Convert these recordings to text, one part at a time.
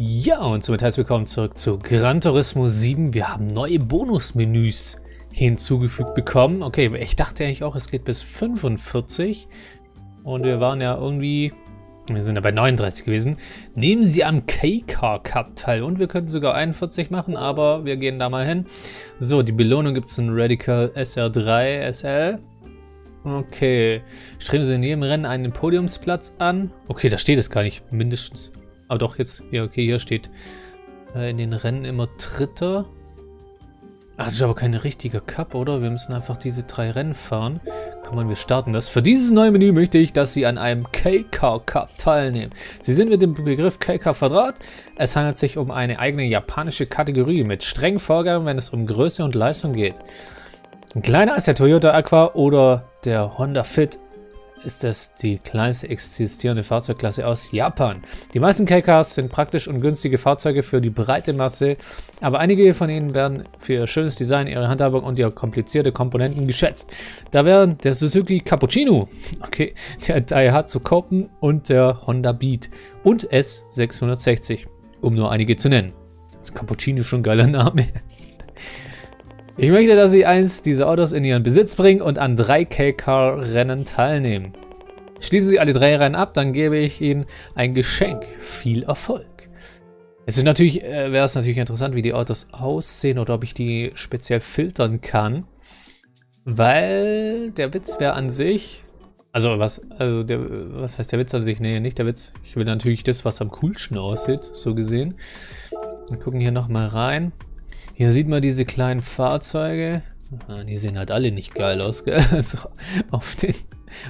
Ja, und somit herzlich willkommen zurück zu Gran Turismo 7. Wir haben neue Bonusmenüs hinzugefügt bekommen. Okay, ich dachte eigentlich auch, es geht bis 45. Und wir waren ja irgendwie... Wir sind ja bei 39 gewesen. Nehmen Sie am K-Car Cup teil. Und wir könnten sogar 41 machen, aber wir gehen da mal hin. So, die Belohnung gibt es in Radical SR3 SL. Okay. Streben Sie in jedem Rennen einen Podiumsplatz an. Okay, da steht es gar nicht. Mindestens aber ah, doch, jetzt, ja, okay, hier steht äh, in den Rennen immer Dritter. Ach, das ist aber kein richtiger Cup, oder? Wir müssen einfach diese drei Rennen fahren. Kann man, wir starten das. Für dieses neue Menü möchte ich, dass Sie an einem K-Car Cup teilnehmen. Sie sind mit dem Begriff vertraut. Es handelt sich um eine eigene japanische Kategorie mit strengen Vorgaben, wenn es um Größe und Leistung geht. Kleiner als der Toyota Aqua oder der Honda Fit ist das die kleinste existierende Fahrzeugklasse aus Japan. Die meisten K-Cars sind praktisch und günstige Fahrzeuge für die breite Masse, aber einige von ihnen werden für ihr schönes Design, ihre Handhabung und ihre komplizierte Komponenten geschätzt. Da wären der Suzuki Cappuccino, okay, der Daihatsu Copen und der Honda Beat und S660, um nur einige zu nennen. Das Cappuccino ist schon ein geiler Name. Ich möchte, dass Sie eins dieser Autos in Ihren Besitz bringen und an 3 K-Car-Rennen teilnehmen. Schließen Sie alle drei Rennen ab, dann gebe ich Ihnen ein Geschenk. Viel Erfolg. Natürlich, äh, wäre es natürlich interessant, wie die Autos aussehen oder ob ich die speziell filtern kann. Weil der Witz wäre an sich. Also was, also der, was heißt der Witz an sich? Nee, nicht der Witz. Ich will natürlich das, was am coolsten aussieht, so gesehen. Wir gucken hier nochmal rein. Hier sieht man diese kleinen Fahrzeuge. Ah, die sehen halt alle nicht geil aus, gell? Also auf den,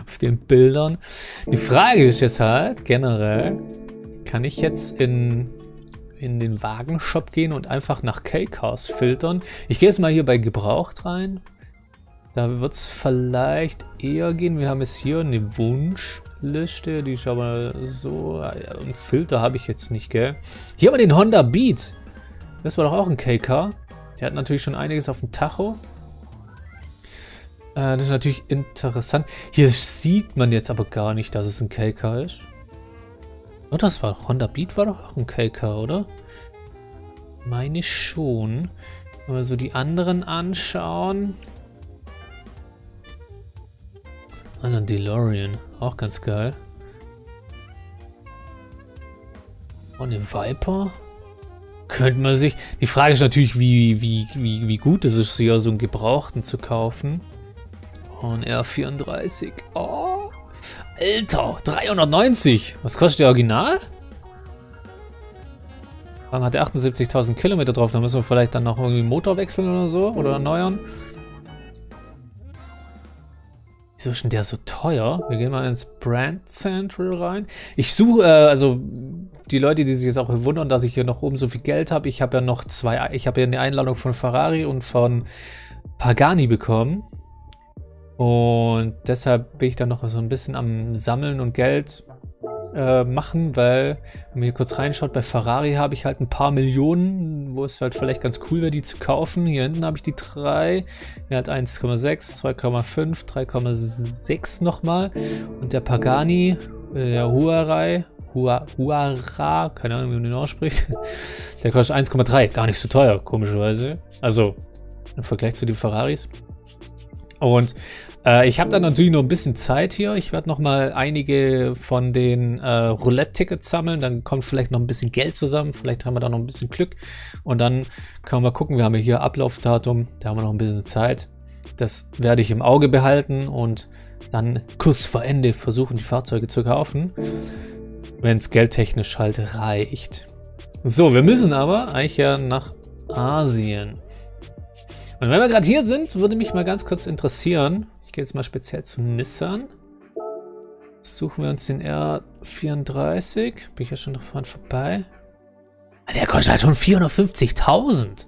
auf den Bildern. Die Frage ist jetzt halt generell, kann ich jetzt in, in den Wagenshop gehen und einfach nach K-Cars filtern? Ich gehe jetzt mal hier bei Gebraucht rein. Da wird es vielleicht eher gehen. Wir haben jetzt hier eine Wunschliste, die ist aber so... Einen Filter habe ich jetzt nicht, gell? Hier haben wir den Honda Beat. Das war doch auch ein KK. Der hat natürlich schon einiges auf dem Tacho. Äh, das ist natürlich interessant. Hier sieht man jetzt aber gar nicht, dass es ein KK ist. Oh, das war Honda Beat war doch auch ein KK, oder? Meine schon. Wenn wir so die anderen anschauen. Ah, ein DeLorean. Auch ganz geil. Und eine Viper. Könnte man sich... Die Frage ist natürlich, wie, wie, wie, wie gut es ist, hier so einen Gebrauchten zu kaufen. Und R34. Oh, Alter, 390. Was kostet der Original? Warum hat er 78.000 Kilometer drauf? Da müssen wir vielleicht dann noch irgendwie Motor wechseln oder so. Oder erneuern. Wieso ist denn der so teuer? Wir gehen mal ins Brand Central rein. Ich suche, äh, also die Leute, die sich jetzt auch wundern, dass ich hier noch oben so viel Geld habe. Ich habe ja noch zwei, ich habe ja eine Einladung von Ferrari und von Pagani bekommen. Und deshalb bin ich dann noch so ein bisschen am Sammeln und Geld äh, machen, weil, wenn man hier kurz reinschaut, bei Ferrari habe ich halt ein paar Millionen, wo es halt vielleicht ganz cool wäre, die zu kaufen. Hier hinten habe ich die drei, hier halt 1,6, 2,5, 3,6 nochmal. Und der Pagani, äh, der Huarai, Hua, Huara, keine Ahnung, wie man den ausspricht, der kostet 1,3, gar nicht so teuer, komischerweise. Also, im Vergleich zu den Ferraris. Und äh, ich habe dann natürlich noch ein bisschen Zeit hier. Ich werde noch mal einige von den äh, Roulette-Tickets sammeln. Dann kommt vielleicht noch ein bisschen Geld zusammen. Vielleicht haben wir da noch ein bisschen Glück. Und dann können wir gucken. Wir haben hier Ablaufdatum. Da haben wir noch ein bisschen Zeit. Das werde ich im Auge behalten und dann kurz vor Ende versuchen, die Fahrzeuge zu kaufen. Wenn es geldtechnisch halt reicht. So, wir müssen aber eigentlich ja nach Asien. Und wenn wir gerade hier sind, würde mich mal ganz kurz interessieren. Ich gehe jetzt mal speziell zu Nissan. Suchen wir uns den R34. Bin ich ja schon davon vorbei. Ah, der kostet halt schon 450.000.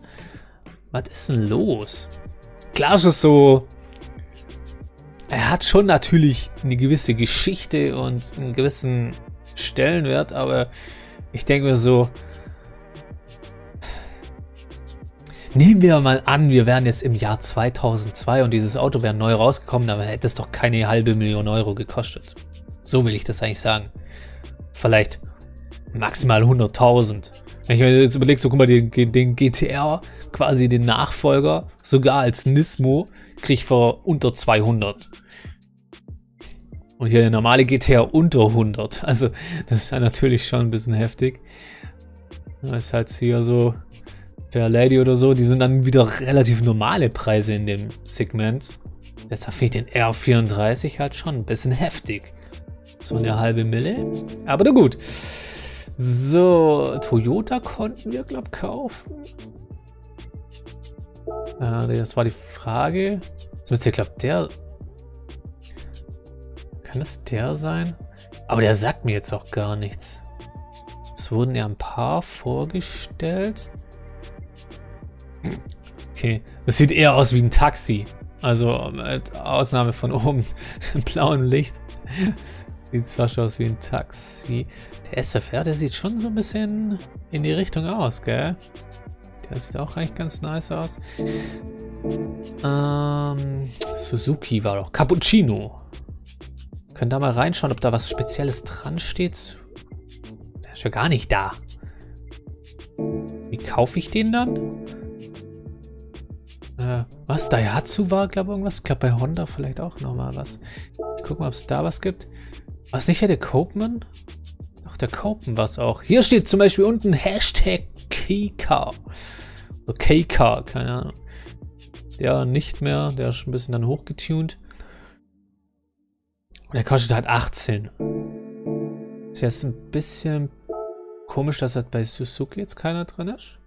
Was ist denn los? Klar ist es so. Er hat schon natürlich eine gewisse Geschichte und einen gewissen Stellenwert, aber ich denke mir so, Nehmen wir mal an, wir wären jetzt im Jahr 2002 und dieses Auto wäre neu rausgekommen, dann hätte es doch keine halbe Million Euro gekostet. So will ich das eigentlich sagen. Vielleicht maximal 100.000. Ich meine, jetzt überlegt, so guck mal, den, den GTR, quasi den Nachfolger, sogar als Nismo, krieg ich für unter 200. Und hier der normale GTR unter 100. Also, das ist ja natürlich schon ein bisschen heftig. Das ist halt hier so Fair Lady oder so, die sind dann wieder relativ normale Preise in dem Segment. Deshalb finde ich den R34 halt schon ein bisschen heftig. So eine halbe Mille. Aber na gut. So, Toyota konnten wir, glaube ich, kaufen. Äh, das war die Frage. Das müsste, glaube der... Kann das der sein? Aber der sagt mir jetzt auch gar nichts. Es wurden ja ein paar vorgestellt. Okay, das sieht eher aus wie ein Taxi. Also mit Ausnahme von oben, im blauen Licht. Sieht fast aus wie ein Taxi. Der SFR, der sieht schon so ein bisschen in die Richtung aus, gell? Der sieht auch eigentlich ganz nice aus. Ähm, Suzuki war doch. Cappuccino. Können da mal reinschauen, ob da was Spezielles dran steht. Der ist ja gar nicht da. Wie kaufe ich den dann? Äh, was? Daihatsu war, glaube ich, irgendwas. Ich glaube, bei Honda vielleicht auch nochmal was. Ich gucke mal, ob es da was gibt. Was nicht der Copeman? Ach, der Copen war es auch. Hier steht zum Beispiel unten Hashtag Keycar. Oder keine Ahnung. Der nicht mehr, der ist schon ein bisschen dann hochgetunt. Und der kostet halt 18. Ist jetzt ein bisschen komisch, dass halt bei Suzuki jetzt keiner drin ist.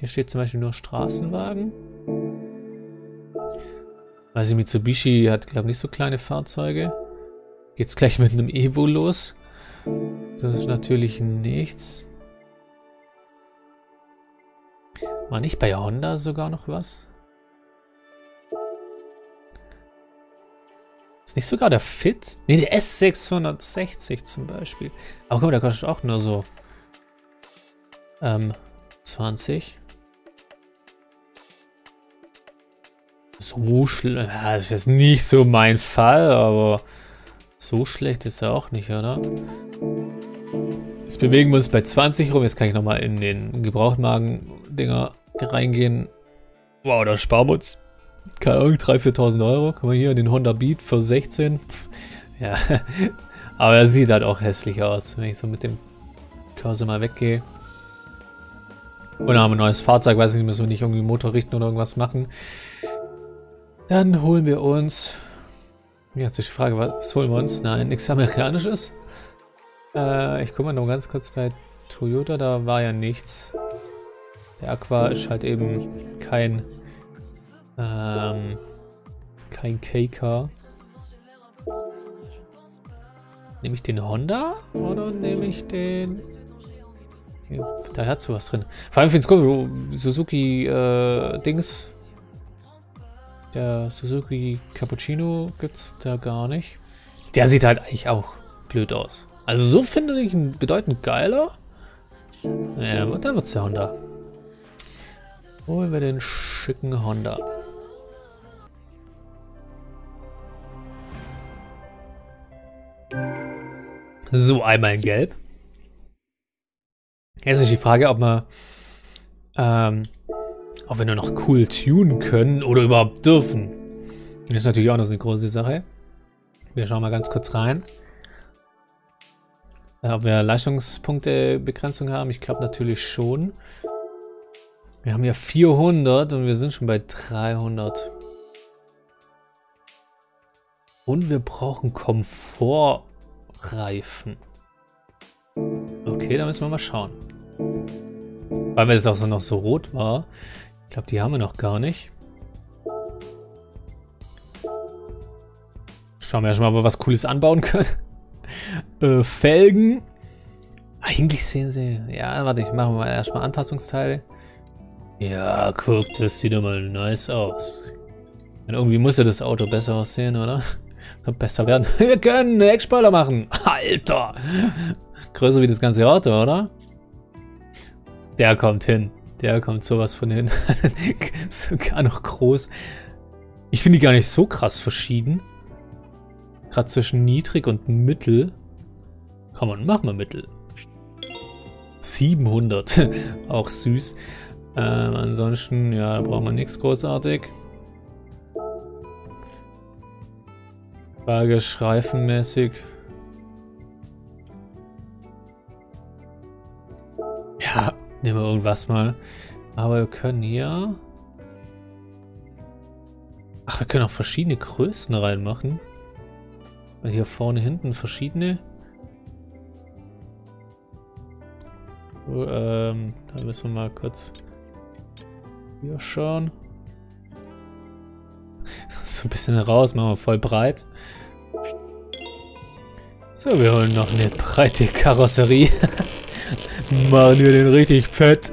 Hier steht zum Beispiel nur Straßenwagen. Also Mitsubishi hat, glaube ich, nicht so kleine Fahrzeuge. Geht's gleich mit einem Evo los? Das ist natürlich nichts. War nicht bei Honda sogar noch was? Ist nicht sogar der Fit? Ne, der S660 zum Beispiel. Aber guck mal, der kostet auch nur so ähm, 20. So schlimm. Ja, ist jetzt nicht so mein Fall, aber so schlecht ist er auch nicht, oder? Jetzt bewegen wir uns bei 20 rum. Jetzt kann ich nochmal in den Gebrauchtmagen-Dinger reingehen. Wow, da sparen wir uns, keine Ahnung, 3.000, 4.000 Euro. Guck mal hier, den Honda Beat für 16. Pff, ja, aber er sieht halt auch hässlich aus, wenn ich so mit dem Cursor mal weggehe. Und dann haben wir ein neues Fahrzeug, weiß ich nicht, müssen wir nicht irgendwie Motor richten oder irgendwas machen. Dann holen wir uns Jetzt ist die Frage, was holen wir uns? Nein, nichts Amerikanisches. Äh, ich gucke mal noch ganz kurz bei Toyota, da war ja nichts. Der Aqua ist halt eben kein, ähm, kein K-Car. Nehme ich den Honda oder nehme ich den... Da hat was drin. Vor allem finde ich es cool, Suzuki äh, Dings der Suzuki Cappuccino gibt es da gar nicht. Der sieht halt eigentlich auch blöd aus. Also so finde ich ihn bedeutend geiler. Ja, dann wird es der Honda. Holen wir den schicken Honda. So, einmal in Gelb. Jetzt ist die Frage, ob man ähm, ob wir nur noch cool tunen können oder überhaupt dürfen. Das ist natürlich auch noch so eine große Sache. Wir schauen mal ganz kurz rein. Äh, ob wir Leistungspunktebegrenzung haben? Ich glaube natürlich schon. Wir haben ja 400 und wir sind schon bei 300. Und wir brauchen Komfortreifen. Okay, da müssen wir mal schauen. Weil es auch noch so rot war. Ich glaube, die haben wir noch gar nicht. Schauen wir ja schon mal, ob wir was Cooles anbauen können. äh, Felgen. Eigentlich sehen sie... Ja, warte, ich mache mal erstmal Anpassungsteile. Ja, guck, das sieht doch mal nice aus. Und irgendwie muss ja das Auto besser aussehen, oder? Besser werden. Wir können eine Eckspoiler machen. Alter! Größer wie das ganze Auto, oder? Der kommt hin. Der kommt sowas von hin. Sogar noch groß. Ich finde die gar nicht so krass verschieden. Gerade zwischen niedrig und mittel. Komm on, mach mal mittel. 700. Auch süß. Ähm, ansonsten, ja, da braucht man nichts großartig. Frage schreifenmäßig. Ja, nehmen wir irgendwas mal. Aber wir können hier... Ach, wir können auch verschiedene Größen reinmachen. Weil hier vorne, hinten verschiedene. So, ähm, da müssen wir mal kurz hier schauen. So ein bisschen raus, machen wir voll breit. So, wir holen noch eine breite Karosserie. machen hier den richtig fett.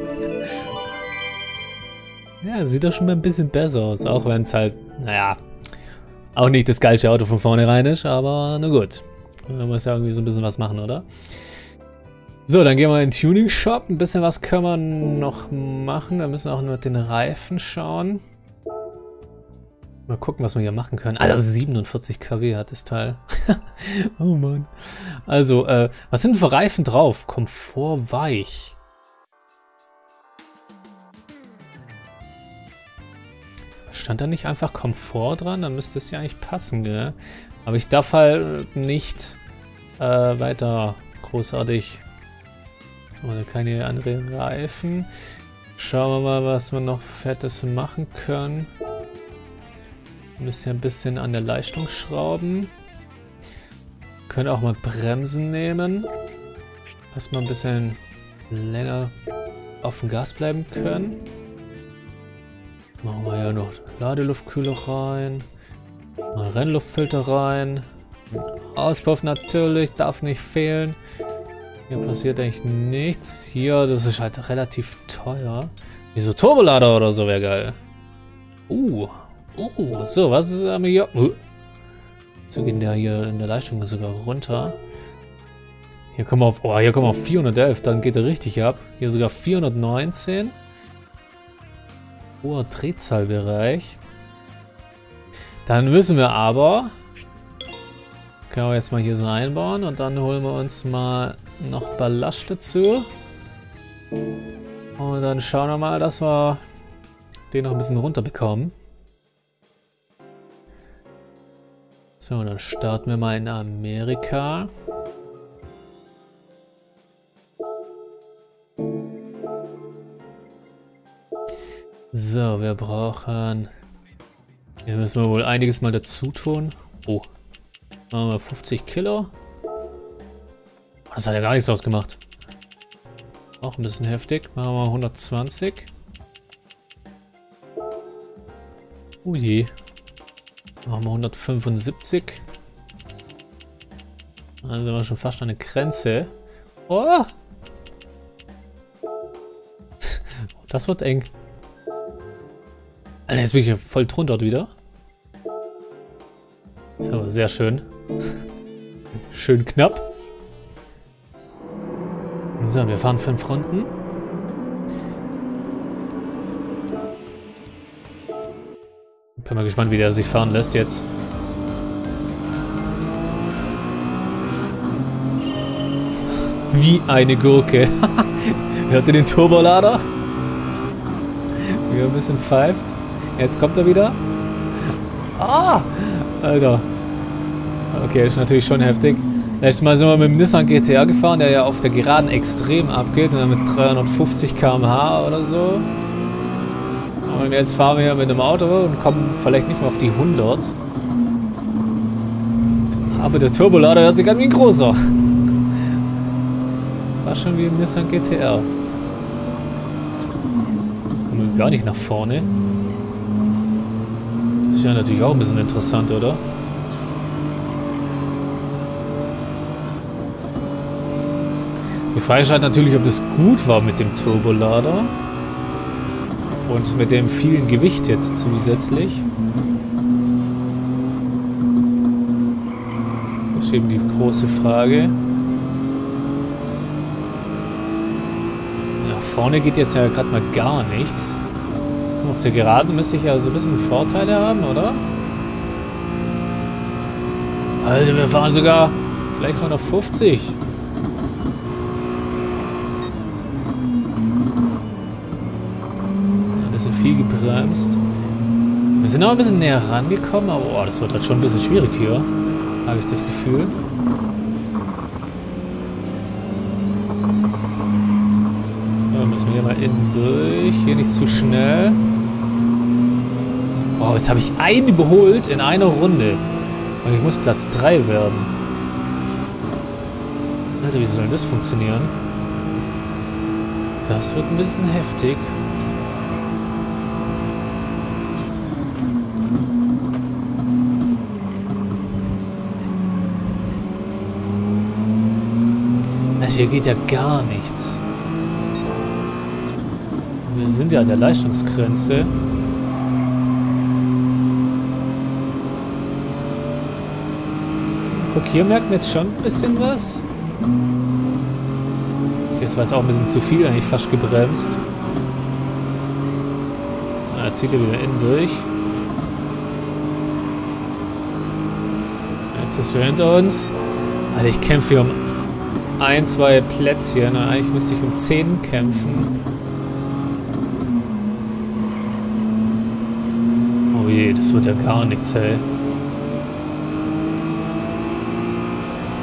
Ja, sieht doch schon mal ein bisschen besser aus, auch wenn es halt, naja, auch nicht das geilste Auto von vornherein ist, aber na gut. Man muss ja irgendwie so ein bisschen was machen, oder? So, dann gehen wir in den Tuning Shop. Ein bisschen was können wir noch machen. Wir müssen auch nur mit den Reifen schauen. Mal gucken, was wir hier machen können. Alter, 47 kW hat das Teil. oh Mann. Also, äh, was sind für Reifen drauf? Komfort weich. Stand da nicht einfach Komfort dran? Dann müsste es ja eigentlich passen, gell? Aber ich darf halt nicht äh, weiter großartig oder keine anderen Reifen. Schauen wir mal, was wir noch Fettes machen können. Müssen ja ein bisschen an der Leistung schrauben. Können auch mal Bremsen nehmen. Dass wir ein bisschen länger auf dem Gas bleiben können. Machen wir ja noch Ladeluftkühler rein. Mal Rennluftfilter rein. Auspuff natürlich, darf nicht fehlen. Hier passiert eigentlich nichts. Hier, das ist halt relativ teuer. Wieso Turbolader oder so wäre geil. Uh, Oh, so, was ist wir hier? Uh. So gehen der hier in der Leistung sogar runter. Hier kommen wir auf, oh, hier kommen wir auf 411, dann geht er richtig ab. Hier sogar 419. Hoher Drehzahlbereich. Dann müssen wir aber, können wir jetzt mal hier so einbauen und dann holen wir uns mal noch Ballast dazu. Und dann schauen wir mal, dass wir den noch ein bisschen runter So, dann starten wir mal in Amerika. So, wir brauchen... Hier müssen wir wohl einiges mal dazu tun. Oh. Machen wir 50 Kilo. Oh, das hat ja gar nichts ausgemacht. Auch ein bisschen heftig. Machen wir 120. Oh je. Machen wir 175. Dann sind wir schon fast an der Grenze. Oh! Das wird eng. Alter, jetzt bin ich hier voll drunter wieder. So, sehr schön. Schön knapp. So, wir fahren fünf Runden. Bin mal gespannt, wie der sich fahren lässt jetzt. Wie eine Gurke. Hört ihr den Turbolader? Wie er ein bisschen pfeift. Jetzt kommt er wieder. Ah! Alter. Okay, ist natürlich schon heftig. Letztes Mal sind wir mit dem Nissan GTR gefahren, der ja auf der Geraden extrem abgeht. Und dann mit 350 km/h oder so. Und jetzt fahren wir mit dem Auto und kommen vielleicht nicht mal auf die 100. Aber der Turbolader hört sich an wie ein großer. War schon wie im Nissan GTR. Kommen wir gar nicht nach vorne. Das ist ja natürlich auch ein bisschen interessant, oder? Die Frage ist halt natürlich, ob das gut war mit dem Turbolader. Und mit dem vielen Gewicht jetzt zusätzlich. Das ist eben die große Frage. Ja, vorne geht jetzt ja gerade mal gar nichts. Auf der Geraden müsste ich ja so ein bisschen Vorteile haben, oder? Alter, wir fahren sogar gleich 150. bisschen viel gebremst. Wir sind auch ein bisschen näher rangekommen, aber oh, das wird halt schon ein bisschen schwierig hier. Habe ich das Gefühl. Ja, müssen wir hier mal innen durch. Hier nicht zu schnell. Oh, jetzt habe ich einen überholt in einer Runde. Und ich muss Platz 3 werden. Alter, wie soll das funktionieren? Das wird ein bisschen heftig. Hier geht ja gar nichts. Wir sind ja an der Leistungsgrenze. Guck, hier merkt man jetzt schon ein bisschen was. Das war jetzt auch ein bisschen zu viel, eigentlich fast gebremst. Na, jetzt zieht er wieder innen durch. Jetzt ist er hinter uns. Alter, ich kämpfe hier um ein, zwei Plätzchen. Eigentlich müsste ich um zehn kämpfen. Oh je, das wird ja gar nichts, ey.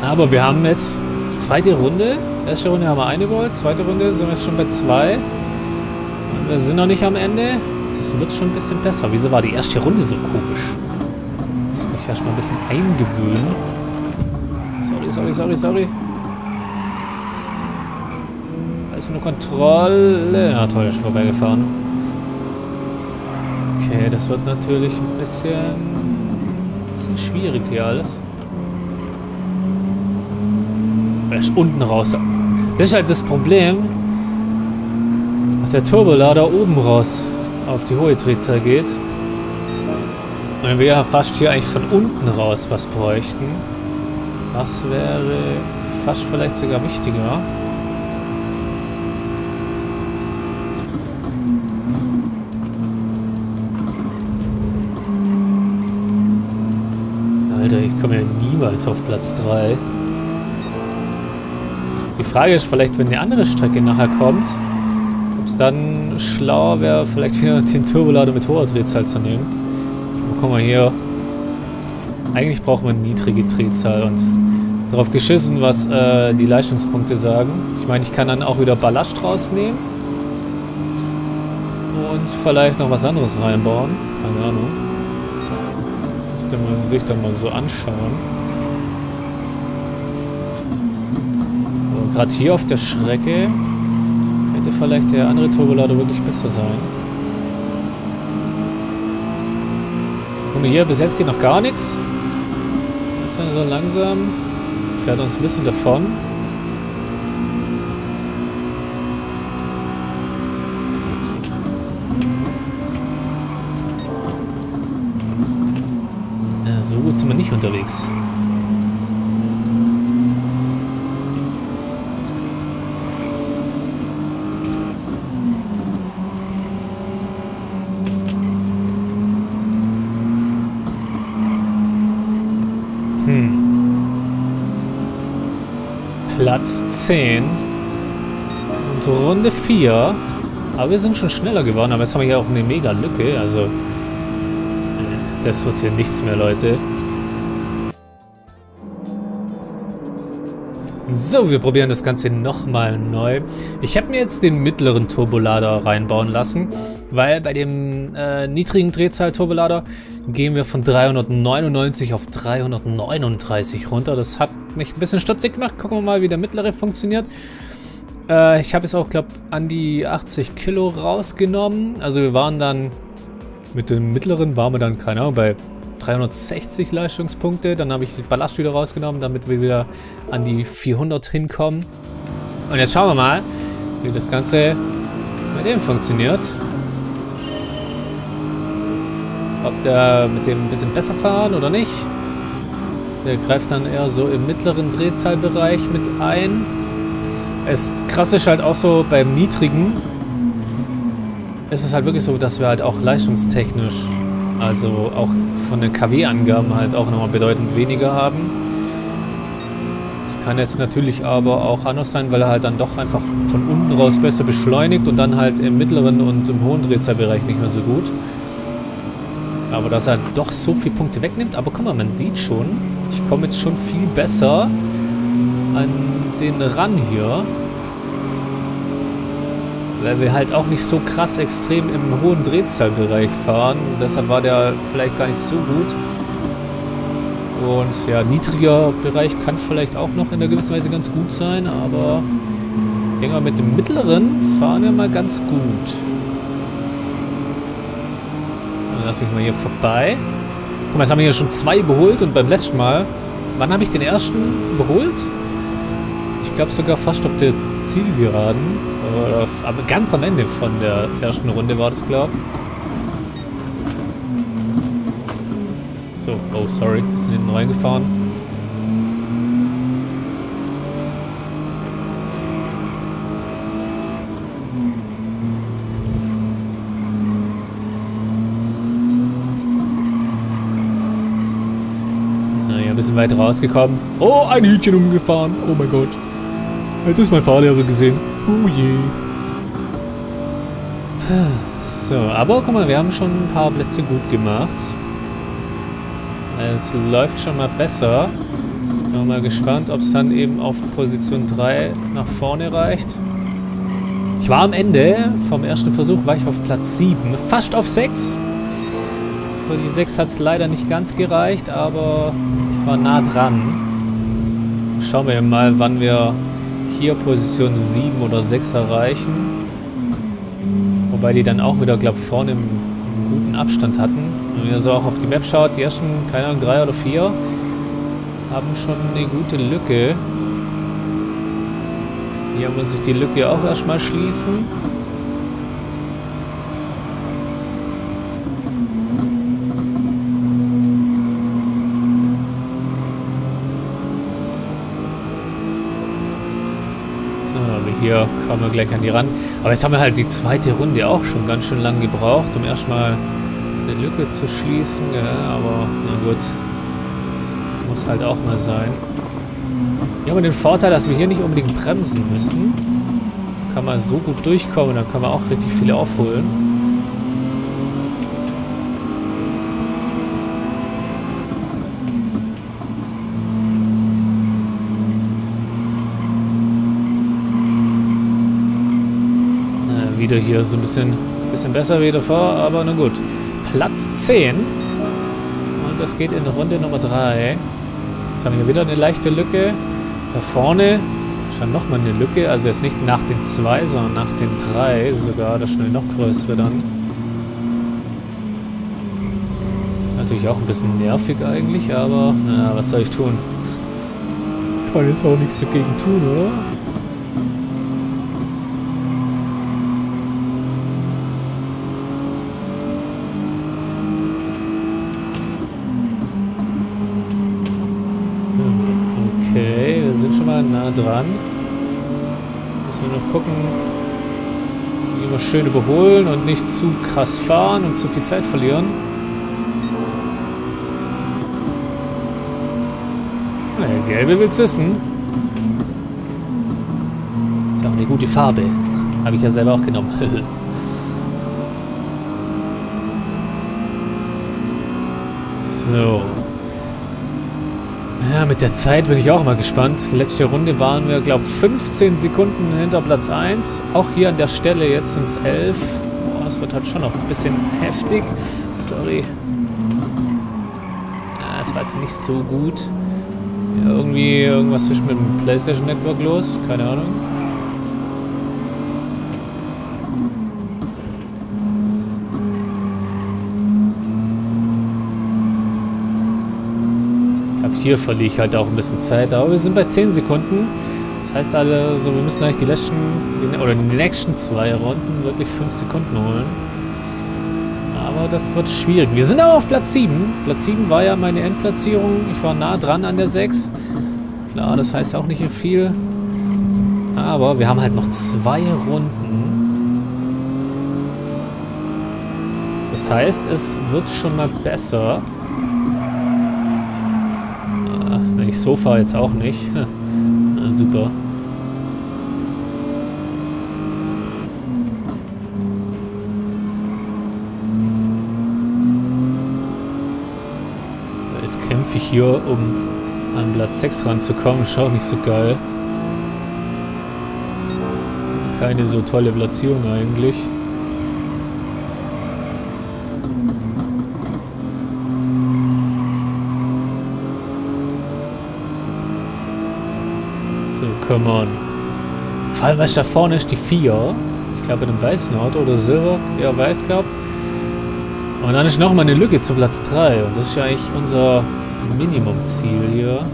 Aber wir haben jetzt zweite Runde. Erste Runde haben wir eine Volt, zweite Runde sind wir jetzt schon bei zwei. Und wir sind noch nicht am Ende. Es wird schon ein bisschen besser. Wieso war die erste Runde so komisch? Muss ich mich erstmal ein bisschen eingewöhnen. Sorry, sorry, sorry, sorry. Alles eine Kontrolle. Ja, toll, ist vorbeigefahren. Okay, das wird natürlich ein bisschen, ein bisschen schwierig hier alles. Unten raus. Das ist halt das Problem, dass der Turbolader oben raus auf die hohe Drehzahl geht. Und wir ja fast hier eigentlich von unten raus was bräuchten. Das wäre fast vielleicht sogar wichtiger. Niemals auf Platz 3. Die Frage ist vielleicht, wenn eine andere Strecke nachher kommt, ob es dann schlauer wäre, vielleicht wieder den Turbolader mit hoher Drehzahl zu nehmen. Guck mal hier. Eigentlich braucht man niedrige Drehzahl und darauf geschissen, was äh, die Leistungspunkte sagen. Ich meine, ich kann dann auch wieder Ballast rausnehmen. Und vielleicht noch was anderes reinbauen. Keine Ahnung. Müsste man sich dann mal so anschauen. Gerade hier auf der Strecke könnte vielleicht der andere Turbolader wirklich besser sein. Und hier, bis jetzt geht noch gar nichts. Jetzt so langsam. Jetzt fährt uns ein bisschen davon. So gut sind wir nicht unterwegs. Platz 10. Und Runde 4. Aber wir sind schon schneller geworden, aber jetzt haben wir hier auch eine mega Lücke. Also, äh, das wird hier nichts mehr, Leute. So, wir probieren das Ganze nochmal neu. Ich habe mir jetzt den mittleren Turbolader reinbauen lassen, weil bei dem äh, niedrigen Drehzahl-Turbolader gehen wir von 399 auf 339 runter. Das hat mich ein bisschen stutzig gemacht. Gucken wir mal, wie der mittlere funktioniert. Äh, ich habe es auch, glaube an die 80 Kilo rausgenommen. Also wir waren dann, mit dem mittleren waren wir dann, keine Ahnung, bei 360 Leistungspunkte. Dann habe ich den Ballast wieder rausgenommen, damit wir wieder an die 400 hinkommen. Und jetzt schauen wir mal, wie das Ganze mit dem funktioniert. Ob der mit dem ein bisschen besser fahren oder nicht. Der greift dann eher so im mittleren Drehzahlbereich mit ein. Es krass ist halt auch so beim niedrigen. Es ist halt wirklich so, dass wir halt auch leistungstechnisch also auch von den KW-Angaben halt auch nochmal bedeutend weniger haben. Das Kann jetzt natürlich aber auch anders sein, weil er halt dann doch einfach von unten raus besser beschleunigt und dann halt im mittleren und im hohen Drehzahlbereich nicht mehr so gut. Aber dass er doch so viele Punkte wegnimmt. Aber guck mal, man sieht schon, ich komme jetzt schon viel besser an den ran hier. Weil wir halt auch nicht so krass extrem im hohen Drehzahlbereich fahren. Deshalb war der vielleicht gar nicht so gut. Und ja, niedriger Bereich kann vielleicht auch noch in einer gewissen Weise ganz gut sein, aber ich denke mit dem mittleren fahren wir mal ganz gut. Lass mich mal hier vorbei. Guck mal, jetzt haben wir hier schon zwei überholt und beim letzten Mal, wann habe ich den ersten überholt? Ich glaube sogar fast auf der Zielgeraden. Oder ganz am Ende von der ersten Runde war das, glaube ich. So, oh sorry, wir sind hinten reingefahren. Naja, ein weiter rausgekommen. Oh, ein Hütchen umgefahren. Oh mein Gott. Das ist mein Fahrlehrer gesehen. Oh je. So, aber guck mal, wir haben schon ein paar Plätze gut gemacht. Es läuft schon mal besser. Sind wir mal gespannt, ob es dann eben auf Position 3 nach vorne reicht. Ich war am Ende vom ersten Versuch, war ich auf Platz 7. Fast auf 6. Für die 6 hat es leider nicht ganz gereicht, aber ich war nah dran. Schauen wir mal, wann wir hier Position 7 oder 6 erreichen. Wobei die dann auch wieder, glaube ich, vorne im, im guten Abstand hatten. Wenn ihr so auch auf die Map schaut, die ersten, keine Ahnung, drei oder vier haben schon eine gute Lücke. Hier muss ich die Lücke auch erstmal schließen. So, hier kommen wir gleich an die ran. Aber jetzt haben wir halt die zweite Runde auch schon ganz schön lang gebraucht, um erstmal eine Lücke zu schließen, ja, aber na gut. Muss halt auch mal sein. Wir haben den Vorteil, dass wir hier nicht unbedingt bremsen müssen. Kann man so gut durchkommen, dann kann man auch richtig viele aufholen. Wieder hier so ein bisschen, bisschen besser wie davor, aber na gut. Platz 10. Und das geht in Runde Nummer 3. Jetzt haben wir wieder eine leichte Lücke. Da vorne schon nochmal eine Lücke. Also jetzt nicht nach den 2, sondern nach den 3 sogar. Das schnell noch größere dann. Natürlich auch ein bisschen nervig eigentlich, aber naja, was soll ich tun? Kann jetzt auch nichts dagegen tun, oder? Dran. Müssen wir nur gucken, wie wir schön überholen und nicht zu krass fahren und zu viel Zeit verlieren. Na, der Gelbe will's wissen. Ist ja auch eine gute Farbe. Habe ich ja selber auch genommen. so. Ja, mit der Zeit bin ich auch mal gespannt. Letzte Runde waren wir, glaube ich, 15 Sekunden hinter Platz 1. Auch hier an der Stelle, jetzt sind es 11. Boah, das wird halt schon noch ein bisschen heftig. Sorry. Ja, das war jetzt nicht so gut. Ja, irgendwie irgendwas zwischen mit dem PlayStation Network los. Keine Ahnung. Hier verliere ich halt auch ein bisschen Zeit. Aber wir sind bei 10 Sekunden. Das heißt also, wir müssen eigentlich die letzten, oder die nächsten zwei Runden wirklich 5 Sekunden holen. Aber das wird schwierig. Wir sind aber auf Platz 7. Platz 7 war ja meine Endplatzierung. Ich war nah dran an der 6. Klar, das heißt auch nicht viel. Aber wir haben halt noch zwei Runden. Das heißt, es wird schon mal besser ich so fahre jetzt auch nicht. super. Jetzt kämpfe ich hier, um an Platz 6 ranzukommen. Ist nicht so geil. Keine so tolle Platzierung eigentlich. Come on. Vor allem, was da vorne ist, die 4. Ich glaube, in einem weißen Auto oder Silber. Ja, weiß, glaube Und dann ist nochmal eine Lücke zu Platz 3. Und das ist ja eigentlich unser Minimumziel hier.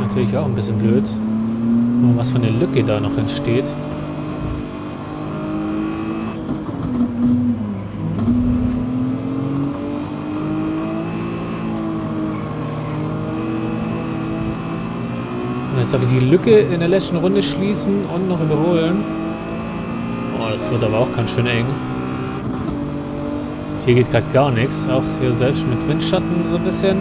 Natürlich auch ein bisschen blöd. Nur was für eine Lücke da noch entsteht. Und darf ich die Lücke in der letzten Runde schließen und noch überholen. Oh, das wird aber auch ganz schön eng. Hier geht gerade gar nichts. Auch hier selbst mit Windschatten so ein bisschen.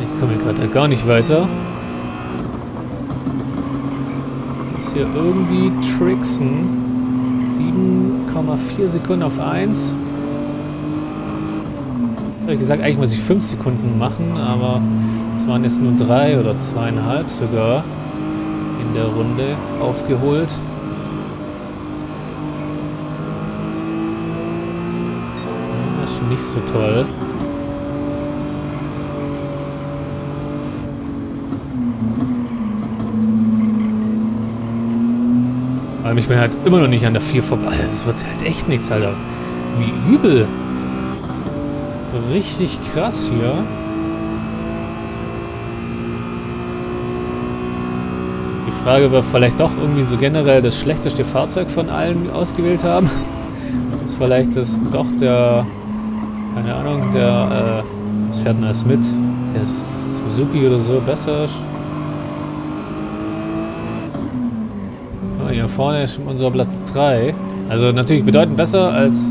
Ich komme gerade gar nicht weiter. Hier irgendwie tricksen. 7,4 Sekunden auf 1. Habe ich gesagt, eigentlich muss ich 5 Sekunden machen, aber es waren jetzt nur 3 oder 2,5 sogar in der Runde aufgeholt. Das ist nicht so toll. Ich bin halt immer noch nicht an der 4 vorbei. Es wird halt echt nichts, Alter. Wie übel richtig krass hier. Die Frage, wir vielleicht doch irgendwie so generell das schlechteste Fahrzeug von allen ausgewählt haben. Ist vielleicht das doch der, keine Ahnung, der, äh, was fährt denn alles mit? Der Suzuki oder so besser ist. Oh, hier vorne ist unser Platz 3. Also natürlich bedeutend besser als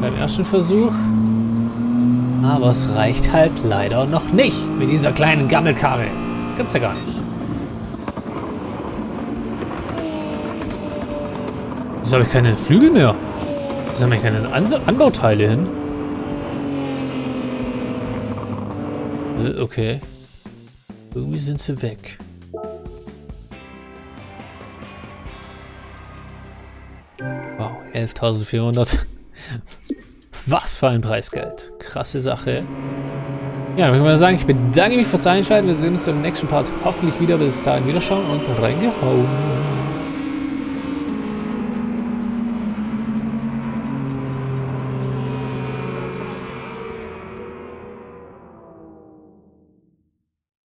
beim ersten Versuch. Aber es reicht halt leider noch nicht mit dieser kleinen Gammelkarre. Gibt's ja gar nicht. Wieso habe ich keine Flügel mehr? Wieso haben wir keine An Anbauteile hin? Äh, okay. Irgendwie sind sie weg. 11.400. Was für ein Preisgeld. Krasse Sache. Ja, dann würde ich mal sagen, ich bedanke mich fürs Einschalten. Wir sehen uns im nächsten Part hoffentlich wieder. Bis dahin wiederschauen und reingehauen.